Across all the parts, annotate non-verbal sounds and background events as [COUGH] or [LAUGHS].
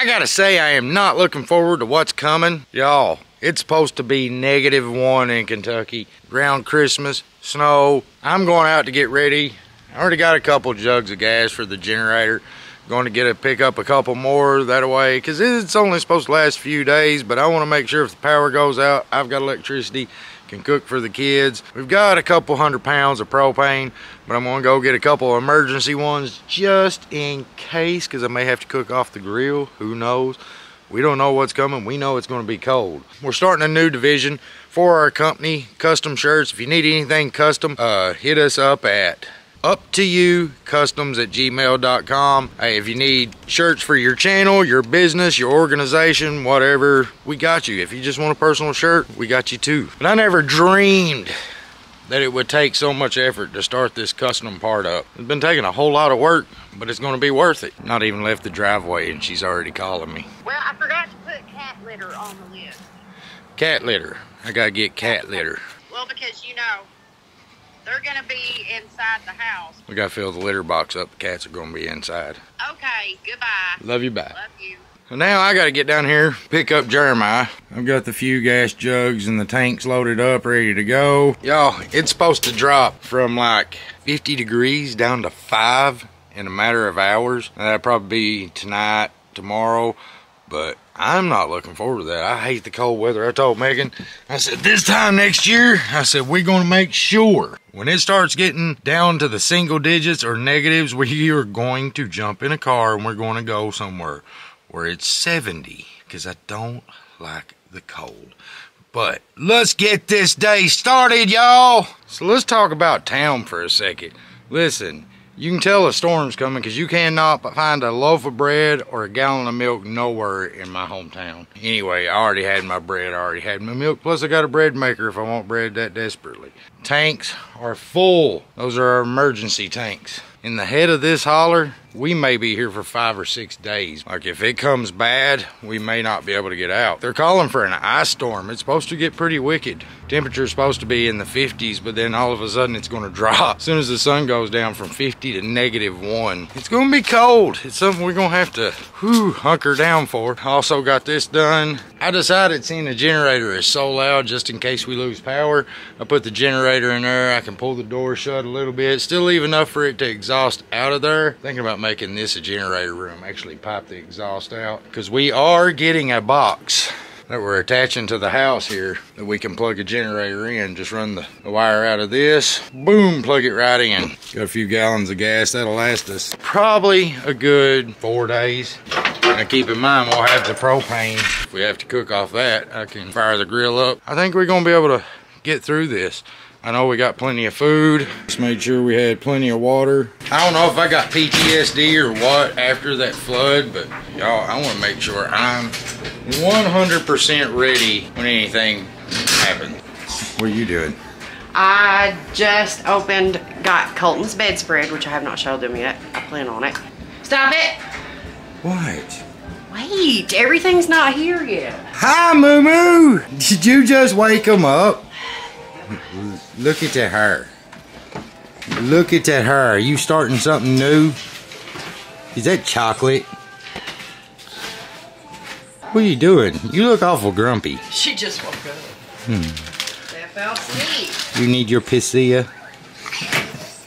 I gotta say, I am not looking forward to what's coming. Y'all, it's supposed to be negative one in Kentucky. Ground Christmas, snow. I'm going out to get ready. I already got a couple jugs of gas for the generator. Going to get a pick up a couple more that way because it's only supposed to last a few days, but I want to make sure if the power goes out, I've got electricity, can cook for the kids. We've got a couple hundred pounds of propane, but I'm gonna go get a couple emergency ones just in case because I may have to cook off the grill. Who knows? We don't know what's coming. We know it's going to be cold. We're starting a new division for our company, custom shirts. If you need anything custom, uh, hit us up at up to you customs at gmail.com hey if you need shirts for your channel your business your organization whatever we got you. If you just want a personal shirt we got you too. But i never dreamed that it would take so much effort to start this custom part up. It's been taking a whole lot of work but it's going to be worth it. Not even left the driveway and she's already calling me. Well i forgot to put cat litter on the list. Cat litter. I gotta get cat litter. Well because you know they're gonna be inside the house. We gotta fill the litter box up. The cats are gonna be inside. Okay, goodbye. Love you back. Love you. So now I gotta get down here, pick up Jeremiah. I've got the few gas jugs and the tanks loaded up, ready to go. Y'all, it's supposed to drop from like 50 degrees down to five in a matter of hours. That'll probably be tonight, tomorrow, but I'm not looking forward to that. I hate the cold weather. I told Megan, I said, this time next year, I said, we're going to make sure when it starts getting down to the single digits or negatives, we [LAUGHS] are going to jump in a car and we're going to go somewhere where it's 70 because I don't like the cold. But let's get this day started, y'all. So let's talk about town for a second. Listen, you can tell a storm's coming because you cannot find a loaf of bread or a gallon of milk nowhere in my hometown. Anyway, I already had my bread, I already had my milk, plus I got a bread maker if I want bread that desperately. Tanks are full. Those are our emergency tanks. In the head of this holler, we may be here for five or six days. Like if it comes bad, we may not be able to get out. They're calling for an ice storm. It's supposed to get pretty wicked. Temperature's supposed to be in the 50s, but then all of a sudden it's gonna [LAUGHS] drop. As soon as the sun goes down from 50 to negative one, it's gonna be cold. It's something we're gonna have to whew, hunker down for. Also got this done. I decided seeing the generator is so loud just in case we lose power. I put the generator in there. I can pull the door shut a little bit. Still leave enough for it to exhaust out of there. Thinking about making this a generator room. Actually pipe the exhaust out because we are getting a box that we're attaching to the house here that we can plug a generator in. Just run the, the, wire out of this, boom, plug it right in. Got a few gallons of gas. That'll last us probably a good four days. Now keep in mind, we'll have the propane. If we have to cook off that, I can fire the grill up. I think we're gonna be able to get through this. I know we got plenty of food. Just made sure we had plenty of water. I don't know if I got PTSD or what after that flood, but y'all, I wanna make sure I'm 100% ready when anything happens. What are you doing? I just opened, got Colton's bedspread, which I have not showed them yet. I plan on it. Stop it! What? Wait, everything's not here yet. Hi, Moo Moo! Did you just wake him up? Look at that hair. Look at that hair. Are you starting something new? Is that chocolate? What are you doing? You look awful grumpy. She just woke up. Hmm. You need your pissia?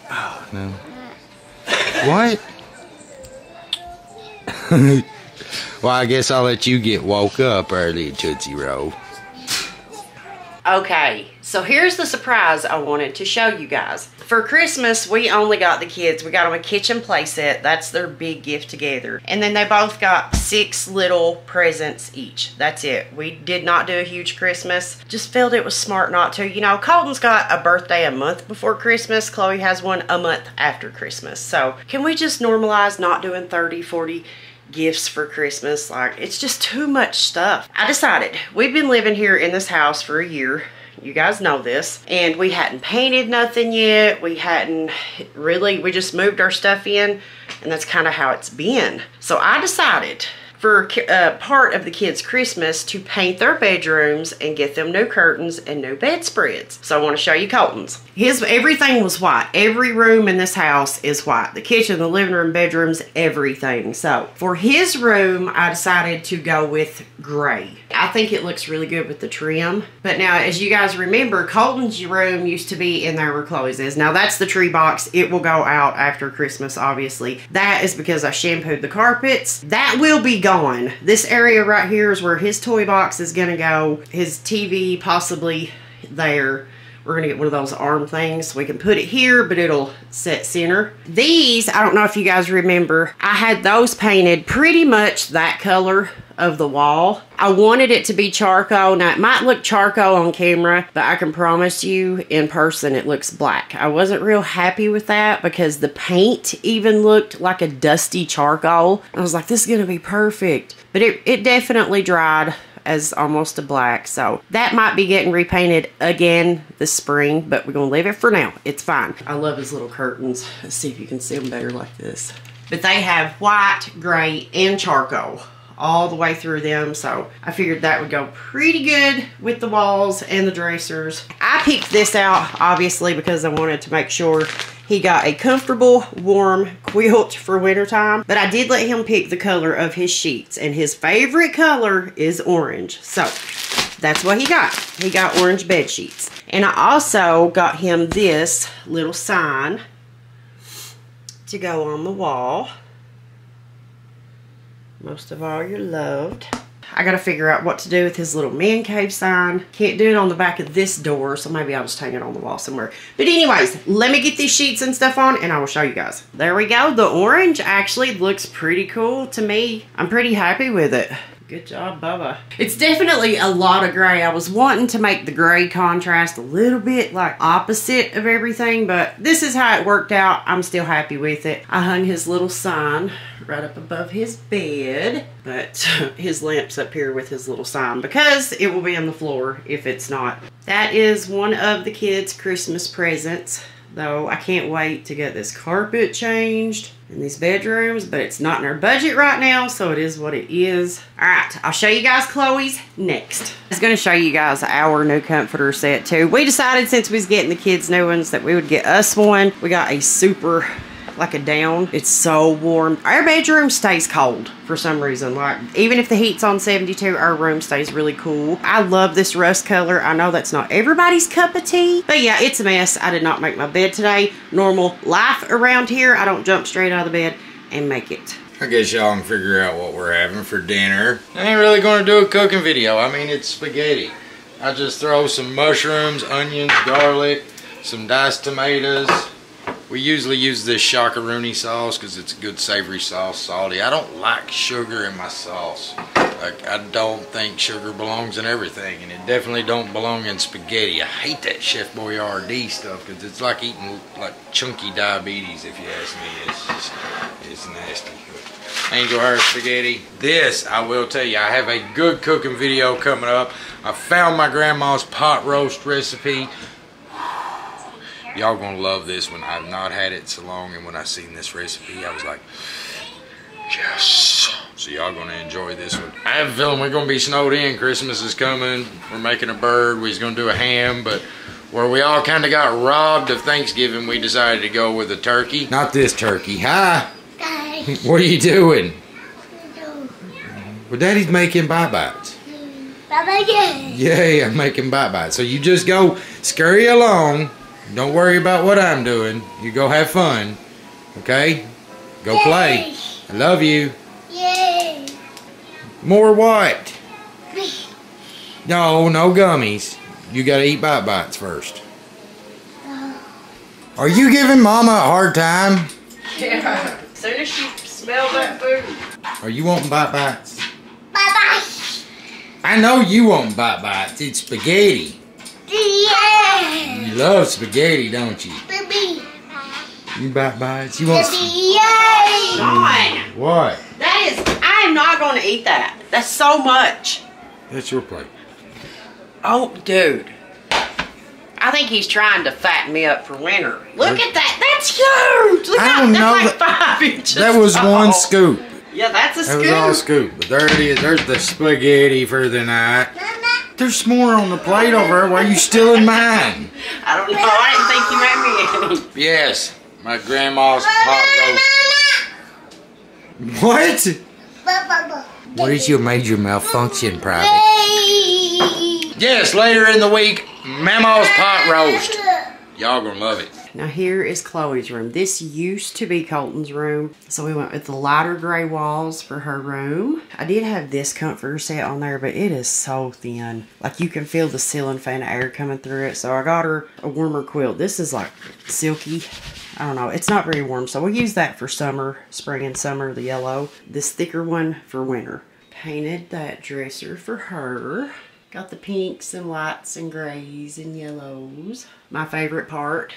Oh, no. What? [LAUGHS] well, I guess I'll let you get woke up early, Tootsie Roll. Okay, so here's the surprise I wanted to show you guys. For Christmas, we only got the kids, we got them a kitchen playset. That's their big gift together. And then they both got six little presents each. That's it. We did not do a huge Christmas. Just felt it was smart not to. You know, Colton's got a birthday a month before Christmas. Chloe has one a month after Christmas. So can we just normalize not doing 30, 40 gifts for Christmas. Like, it's just too much stuff. I decided, we've been living here in this house for a year. You guys know this. And we hadn't painted nothing yet. We hadn't really, we just moved our stuff in and that's kind of how it's been. So I decided for uh, part of the kids' Christmas to paint their bedrooms and get them new curtains and new bedspreads. So I want to show you Colton's. His everything was white. Every room in this house is white. The kitchen, the living room, bedrooms, everything. So for his room, I decided to go with gray. I think it looks really good with the trim. But now, as you guys remember, Colton's room used to be in there where Chloe's is. Now that's the tree box. It will go out after Christmas, obviously. That is because I shampooed the carpets. That will be gone. This area right here is where his toy box is gonna go. His TV possibly there. We're gonna get one of those arm things we can put it here, but it'll set center. These, I don't know if you guys remember, I had those painted pretty much that color of the wall. I wanted it to be charcoal. Now, it might look charcoal on camera, but I can promise you in person it looks black. I wasn't real happy with that because the paint even looked like a dusty charcoal. I was like, this is going to be perfect. But it, it definitely dried as almost a black. So that might be getting repainted again this spring, but we're going to leave it for now. It's fine. I love his little curtains. Let's see if you can see them better like this. But they have white, gray, and charcoal all the way through them. So I figured that would go pretty good with the walls and the dressers. I picked this out obviously because I wanted to make sure he got a comfortable, warm quilt for wintertime. But I did let him pick the color of his sheets. And his favorite color is orange. So that's what he got. He got orange bed sheets. And I also got him this little sign to go on the wall. Most of all, you're loved. I gotta figure out what to do with his little man cave sign. Can't do it on the back of this door, so maybe I'll just hang it on the wall somewhere. But anyways, let me get these sheets and stuff on and I will show you guys. There we go. The orange actually looks pretty cool to me. I'm pretty happy with it. Good job, Bubba. It's definitely a lot of gray. I was wanting to make the gray contrast a little bit like opposite of everything, but this is how it worked out. I'm still happy with it. I hung his little sign right up above his bed, but [LAUGHS] his lamp's up here with his little sign because it will be on the floor if it's not. That is one of the kids' Christmas presents though I can't wait to get this carpet changed in these bedrooms, but it's not in our budget right now, so it is what it is. All right, I'll show you guys Chloe's next. I was gonna show you guys our new comforter set too. We decided since we was getting the kids new ones that we would get us one. We got a super like a down. It's so warm. Our bedroom stays cold for some reason. Like even if the heat's on 72, our room stays really cool. I love this rust color. I know that's not everybody's cup of tea, but yeah, it's a mess. I did not make my bed today. Normal life around here. I don't jump straight out of the bed and make it. I guess y'all can figure out what we're having for dinner. I ain't really gonna do a cooking video. I mean, it's spaghetti. I just throw some mushrooms, onions, garlic, some diced tomatoes, we usually use this shakaroni sauce because it's a good savory sauce, salty. I don't like sugar in my sauce. Like, I don't think sugar belongs in everything, and it definitely don't belong in spaghetti. I hate that Chef Boyardee stuff because it's like eating like chunky diabetes, if you ask me. It's just, it's nasty. Angel hair spaghetti. This, I will tell you, I have a good cooking video coming up. I found my grandma's pot roast recipe. Y'all gonna love this one. I've not had it so long, and when I seen this recipe, I was like, yes. So y'all gonna enjoy this one. I have a feeling we're gonna be snowed in. Christmas is coming. We're making a bird. We're gonna do a ham, but where we all kind of got robbed of Thanksgiving, we decided to go with a turkey. Not this turkey. Hi. Hi. [LAUGHS] What are you doing? Mm-hmm. Well, Daddy's making bye-byes. Bye-bye, yay. Yay, I'm making bye-byes. So you just go scurry along don't worry about what I'm doing. You go have fun. Okay? Go Yay. play. I love you. Yay. More what? [LAUGHS] No, no gummies. You gotta eat bite bites first. Oh. Are you giving Mama a hard time? Yeah. As soon as she smells that food. Are you wanting bite bites? Bye bye. I know you want bite bites. It's spaghetti. Yeah. You love spaghetti, don't you? Baby. You bite bites. You want? Baby, yay. Sean. What? That is. I am not going to eat that. That's so much. That's your plate. Oh, dude. I think he's trying to fatten me up for winter. Look at that. That's huge. Look I don't that's know. like five inches. That was tall. one scoop. Yeah, that's a That was all scoop. But there it is. There's the spaghetti for the night. Mama. There's more on the plate over there. Why are you stealing mine? I don't know. I didn't think you made me any. Yes, my grandma's pot roast. What? What is your major malfunction, Private? Yes, later in the week, Mama's pot roast. Y'all gonna love it. Now here is Chloe's room. This used to be Colton's room. So we went with the lighter gray walls for her room. I did have this comforter set on there, but it is so thin. Like you can feel the ceiling fan air coming through it. So I got her a warmer quilt. This is like silky. I don't know. It's not very warm. So we'll use that for summer, spring and summer, the yellow. This thicker one for winter. Painted that dresser for her. Got the pinks and whites and grays and yellows. My favorite part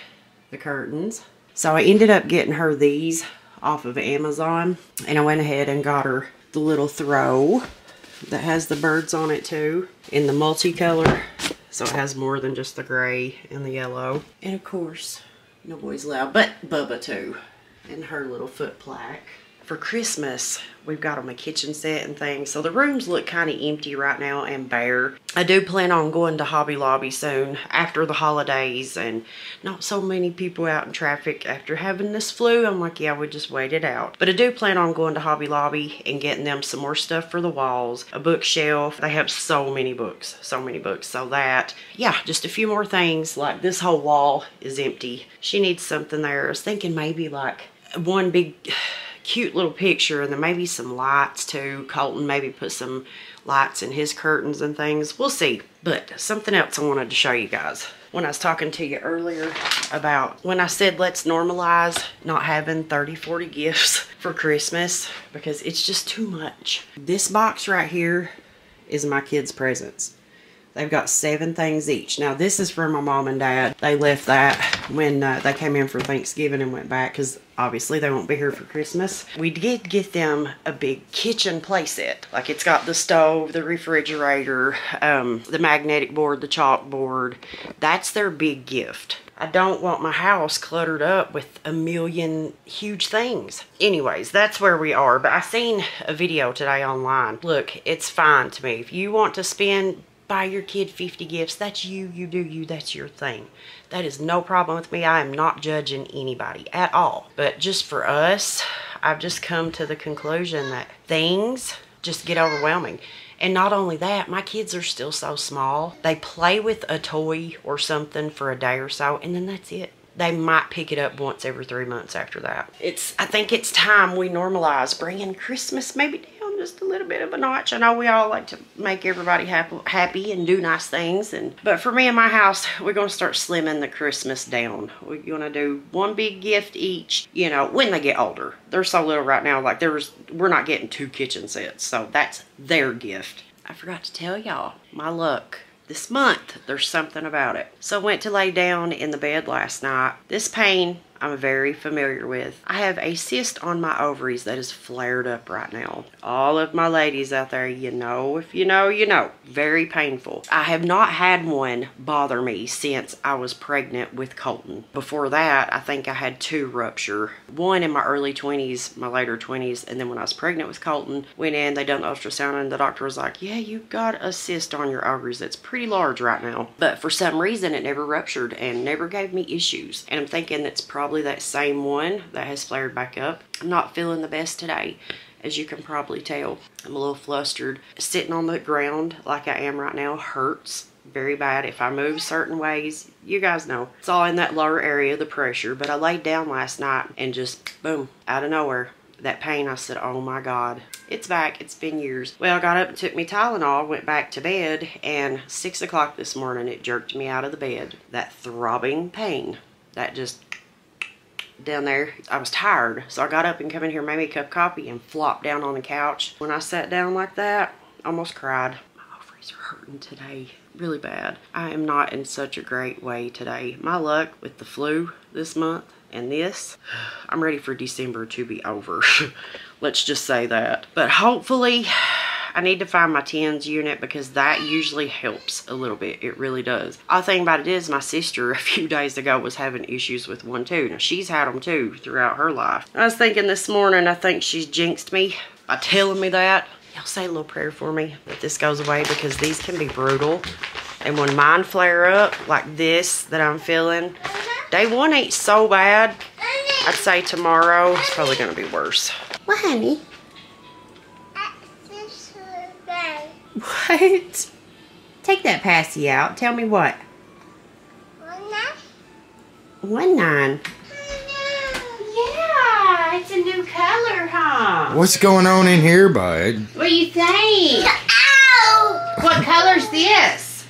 the curtains. So I ended up getting her these off of Amazon and I went ahead and got her the little throw that has the birds on it too in the multicolor. So it has more than just the gray and the yellow. And of course, no boys allowed, but Bubba too. And her little foot plaque. For Christmas, we've got them a kitchen set and things. So the rooms look kind of empty right now and bare. I do plan on going to Hobby Lobby soon after the holidays and not so many people out in traffic after having this flu. I'm like, yeah, we just wait it out. But I do plan on going to Hobby Lobby and getting them some more stuff for the walls, a bookshelf. They have so many books, so many books. So that, yeah, just a few more things. Like this whole wall is empty. She needs something there. I was thinking maybe like one big cute little picture and then maybe some lights too. Colton maybe put some lights in his curtains and things. We'll see. But something else I wanted to show you guys. When I was talking to you earlier about when I said let's normalize not having 30, 40 gifts [LAUGHS] for Christmas because it's just too much. This box right here is my kids' presents. They've got seven things each. Now, this is for my mom and dad. They left that when uh, they came in for Thanksgiving and went back because obviously they won't be here for Christmas. We did get them a big kitchen playset. Like it's got the stove, the refrigerator, um, the magnetic board, the chalkboard. That's their big gift. I don't want my house cluttered up with a million huge things. Anyways, that's where we are. But I seen a video today online. Look, it's fine to me. If you want to spend buy your kid 50 gifts. That's you. You do you. That's your thing. That is no problem with me. I am not judging anybody at all. But just for us, I've just come to the conclusion that things just get overwhelming. And not only that, my kids are still so small. They play with a toy or something for a day or so, and then that's it they might pick it up once every three months after that. It's I think it's time we normalize bringing Christmas maybe down just a little bit of a notch. I know we all like to make everybody happy, happy and do nice things, and but for me and my house, we're gonna start slimming the Christmas down. We're gonna do one big gift each. You know, when they get older, they're so little right now. Like there's, we're not getting two kitchen sets, so that's their gift. I forgot to tell y'all my luck this month. There's something about it. So went to lay down in the bed last night. This pain i'm very familiar with. I have a cyst on my ovaries that is flared up right now. All of my ladies out there you know if you know you know. Very painful. I have not had one bother me since i was pregnant with colton. Before that i think i had two rupture. One in my early 20s my later 20s and then when i was pregnant with colton went in they done the ultrasound and the doctor was like yeah you've got a cyst on your ovaries that's pretty large right now. But for some reason it never ruptured and never gave me issues. And i'm thinking that's probably that same one that has flared back up i'm not feeling the best today as you can probably tell i'm a little flustered sitting on the ground like i am right now hurts very bad if I move certain ways. You guys know. It's all in that lower area, of the pressure. But I laid down last night and just, boom, out of nowhere. That pain, I said, oh my God. It's back. It's been years. Well, I got up and took me Tylenol, went back to bed, and 6 o'clock this morning, it jerked me out of the bed. That throbbing pain. That just down there. I was tired, so I got up and come in here, made me a cup of coffee, and flopped down on the couch. When I sat down like that, almost cried. My ovaries are hurting today really bad. I am not in such a great way today. My luck with the flu this month and this, [SIGHS] I'm ready for December to be over. [LAUGHS] Let's just say that. But hopefully, I need to find my TENS unit because that usually helps a little bit. It really does. All thing about it is my sister [LAUGHS] a few days ago was having issues with one too. Now she's had them too throughout her life. I was thinking this morning, I think she's jinxed me by telling me that. Y'all say a little prayer for me that this goes away because these can be brutal. And when mine flare up like this that I'm feeling, day one ain't so bad. I'd say tomorrow it's probably gonna be worse. What, honey? What? Take that passy out. Tell me what. One nine. Yeah, it's a new color, huh? What's going on in here, bud? What do you think? What color's this?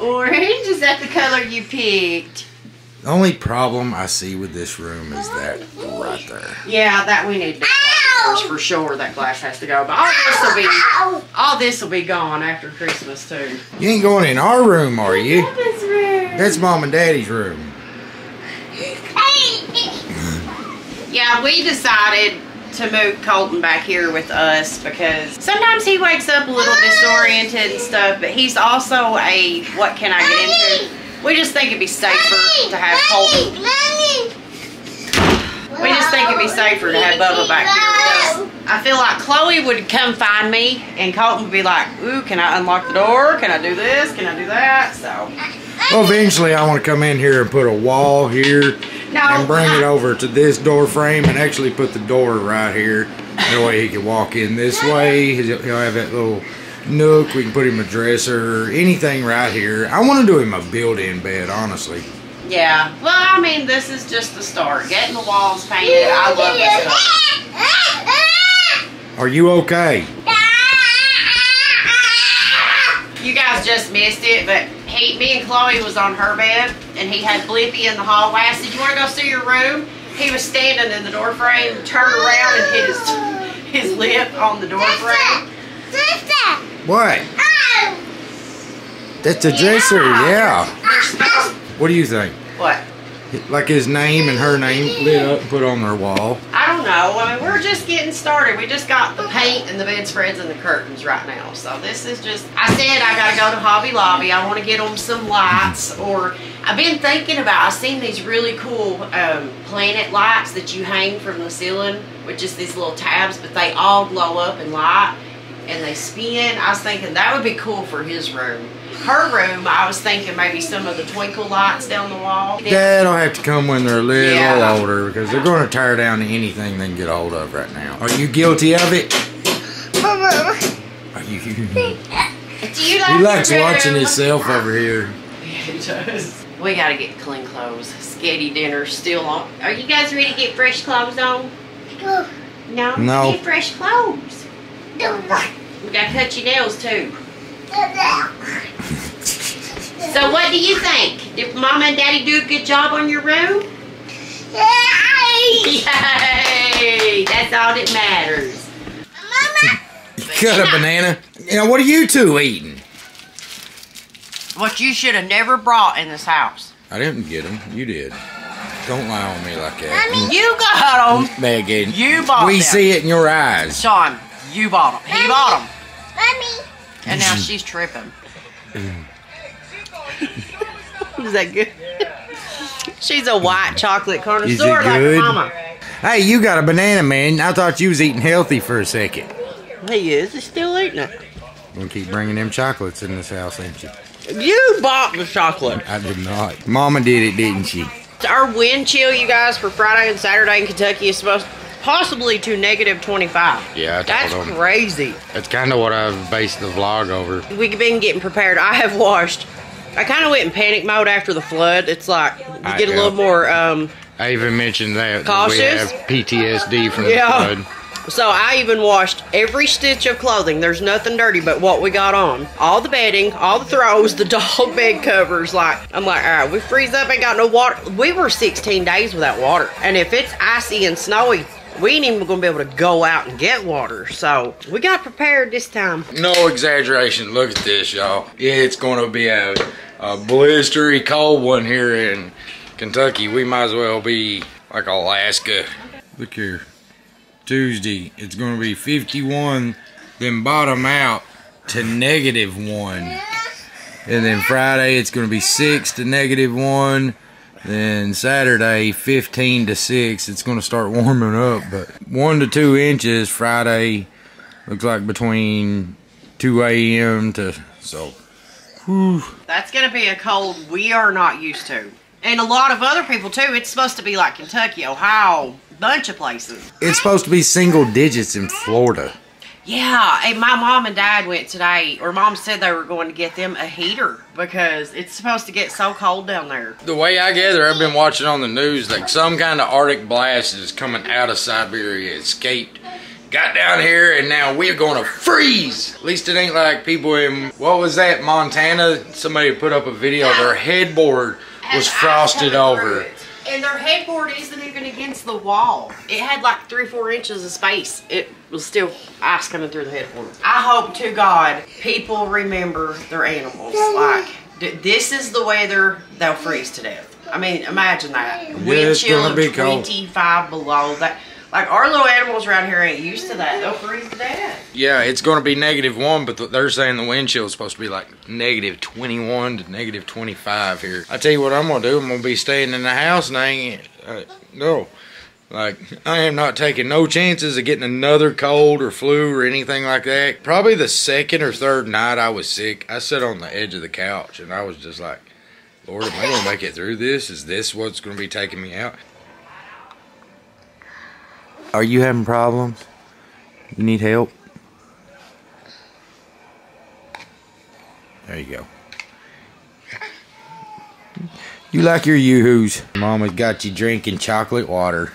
Orange? Is that the color you picked? The only problem I see with this room is that right there. Yeah, that we need to close for sure. That glass has to go. But all this will be all this will be gone after Christmas too. You ain't going in our room, are you? Papa's room. That's mom and daddy's room. Yeah, we decided to move Colton back here with us because sometimes he wakes up a little disoriented and stuff, but he's also a what can I get into? We just think it'd be safer to have Colton. We just think it'd be safer to have Bubba back here with us. I feel like Chloe would come find me and Colton would be like, ooh, can I unlock the door? Can I do this? Can I do that? So Well, eventually I want to come in here and put a wall here No. and bring it over to this door frame and actually put the door right here. That way he can walk in this way. He'll he'll have that little nook. We can put him a dresser, anything right here. I want to do him a built-in bed, honestly. Yeah. Well, I mean, this is just the start. Getting the walls painted. I love this stuff. Are you okay? You guys just missed it, but he, me and Chloe was on her bed, and he had Blippi in the hallway. I said, "You want to go see your room?" He was standing in the door frame, turned around, and hit his his lip on the door frame. What? Oh. That's a dresser, yeah. What do you think? What? Like his name and her name lit up and put on their wall. I don't know. I mean, we're just getting started. We just got the paint and the bedspreads and the curtains right now. So this is just. I said I gotta go to Hobby Lobby. I want to get them some lights, or I've been thinking about. I've seen these really cool um, planet lights that you hang from the ceiling with just these little tabs, but they all glow up and light and they spin. I was thinking that would be cool for his room. Her room, I was thinking maybe some of the twinkle lights down the wall. That'll have to come when they're a little Yeah. older because they're going to tear down anything they can get a hold of right now. Are you guilty of it? Are you? Do you like He likes room? watching himself over here. He does. We gotta get clean clothes. Sketty dinner still on. Are you guys ready to get fresh clothes on? No. No. Get fresh clothes. We gotta cut your nails too. So what do you think? Did Mama and Daddy do a good job on your room? Yay! [LAUGHS] Yay! That's all that matters. You got a banana? You know, what are you two eating? What you should have never brought in this house. I didn't get them. You did. Don't lie on me like that. I mean, you got them. Megan, You bought we them. We see it in your eyes. Sean, you bought them. He bought them. Mommy. And now she's tripping. [CLEARS THROAT] [LAUGHS] Is that good? [LAUGHS] she's a white chocolate Is connoisseur like mama. Hey, you got a banana, man. I thought you was eating healthy for a second. He is. He's still eating it. We'll keep bringing them chocolates in this house, ain't you? You bought the chocolate. I did not. Mama did it, didn't she? Our wind chill, you guys, for Friday and Saturday in Kentucky is supposed possibly to negative 25. Yeah, I That's them. crazy. That's kind of what I've based the vlog over. We've been getting prepared. I have washed. I kind of went in panic mode after the flood. It's like you I- get a little more um, I even mentioned that, that Cautious? we have PTSD from Yeah. the flood. So I even washed every stitch of clothing. There's nothing dirty but what we got on. All the bedding, all the throws, the [LAUGHS] dog bed covers. Like I'm like, all right, we freeze up, ain't got no water. We were 16 days without water, and if it's icy and snowy, we ain't even gonna be able to go out and get water. So we got prepared this time. No exaggeration. Look at this, y'all. It's to be a, a blistery cold one here in Kentucky. We might as well be like Alaska. Look here. Tuesday, it's to be 51, then bottom out to negative 1. And then Friday, it's to be 6 to negative 1. Then Saturday, 15 to 6, it's going to start warming up. But 1 to 2 inches Friday, looks like between 2 a.m. to so. Whew. That's going to be a cold we are not used to. And a lot of other people too. It's supposed to be like Kentucky, Ohio, bunch of places. It's supposed to be single digits in Florida. Yeah, and my mom and dad went today, or mom said they were going to get them a heater because it's supposed to get so cold down there. The way I gather, I've been watching on the news like some kind of Arctic blast is coming out of Siberia, escaped, got down here, and now we're going to freeze. At least it ain't like people in, what was that, Montana? Somebody put up a video, their headboard was frosted over. And their headboard isn't even against the wall. It had like three, four inches of space. It was still ice coming through the headboard. I hope to God people remember their animals. Like, this is the weather they'll freeze to death. I mean, imagine that. Wind chill of be cold. 25 below. That Like, our little animals around here ain't used to that. They'll freeze to death. Yeah, it's going to be negative one, but th- they're saying the wind chill is supposed to be like negative 21 to negative 25 here. I tell you what I'm going to do. I'm going to be staying in the house and I ain't, uh, no. Like, I am not taking no chances of getting another cold or flu or anything like that. Probably the second or third night I was sick, I sat on the edge of the couch and I was just like, Lord, am I going to make it through this? Is this what's going to be taking me out? Are you having problems? You need help? There you go. You like your yoo-hoos. Mama's got you drinking chocolate water.